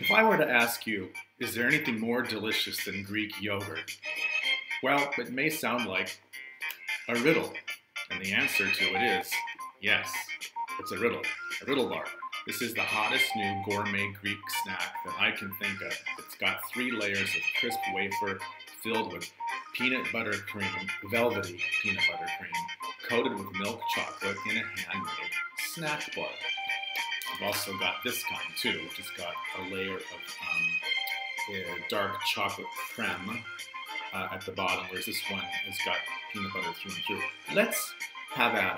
If I were to ask you, is there anything more delicious than Greek yogurt? Well, it may sound like a riddle, and the answer to it is yes, it's a riddle, a riddle bar. This is the hottest new gourmet Greek snack that I can think of. It's got three layers of crisp wafer filled with peanut butter cream, velvety peanut butter cream, coated with milk chocolate in a handmade snack bar. I've also got this kind too, which has got a layer of um, dark chocolate creme uh, at the bottom, whereas this one has got peanut butter through and through. Let's have them.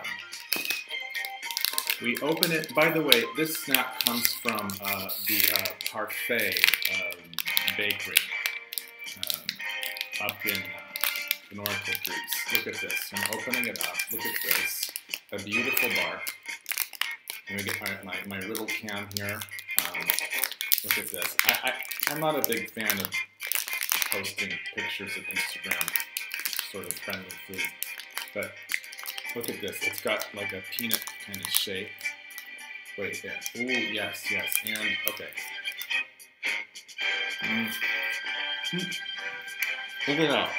We open it, by the way, this snack comes from uh, the uh, Parfait um, Bakery um, up in uh, north of Greece. Look at this. I'm opening it up. Look at this. A beautiful bar. Let me get my, my, my little can here. Um, look at this. I, I, I'm not a big fan of posting pictures of Instagram sort of friendly food, but Look at this. It's got like a peanut kind of shape. Wait, there. Ooh, yes, yes. And, okay. Mm. Look at that.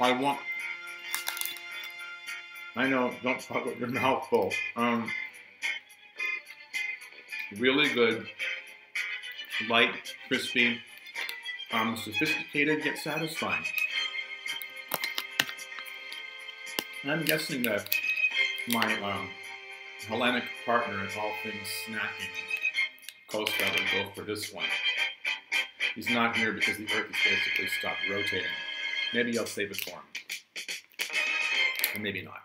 I want... I know, don't talk with your mouth full. Um, really good, light, crispy, um, sophisticated yet satisfying. I'm guessing that my um, Hellenic partner in all things snacking, Costa, would go for this one. He's not here because the Earth has basically stopped rotating. Maybe I'll save it for him. Or maybe not.